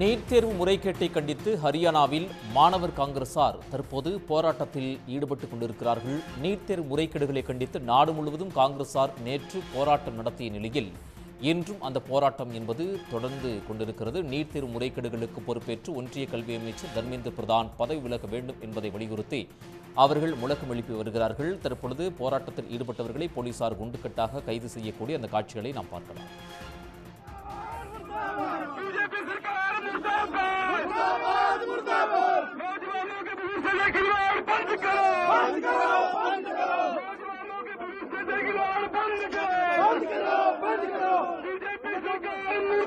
NEET தேர்வு முறைகேட்டை கண்டித்து ஹரியானாவில் மாணவர் காங்கிரசார் தற்போது போராட்டத்தில் ஈடுபட்டுக் கொண்டிருக்கிறார்கள் நீட் தேர்வு முறைகேடுகளை கண்டித்து நாடு முழுவதும் காங்கிரசார் நேற்று போராட்டம் நடத்திய நிலையில் இன்றும் அந்த போராட்டம் என்பது தொடர்ந்து கொண்டிருக்கிறது நீட் தேர்வு முறைகேடுகளுக்கு பொறுப்பேற்று ஒன்றிய கல்வி அமைச்சர் தர்மேந்திர பிரதான் பதவி விலக வேண்டும் என்பதை வலியுறுத்தி அவர்கள் முழக்கம் எழுப்பி வருகிறார்கள் தற்பொழுது போராட்டத்தில் ஈடுபட்டவர்களை போலீசார் குண்டுக்கட்டாக கைது செய்யக்கூடிய அந்த காட்சிகளை நாம் பார்க்கலாம் करो बंद करो बंद करो के भविष्य से खिलवाड़ बंद करो बंद करो बंद बीजेपी सरकार मंत्री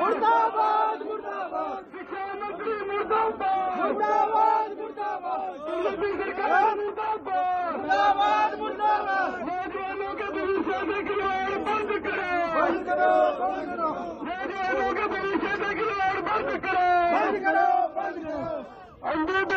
मुर्दाबाद मुर्दाबाद मुर्दाबाद भविष्य से खिलवाड़ बंद बंद करो बंद करो भविष्य से खिलवाड़ बंद बंद करो बंद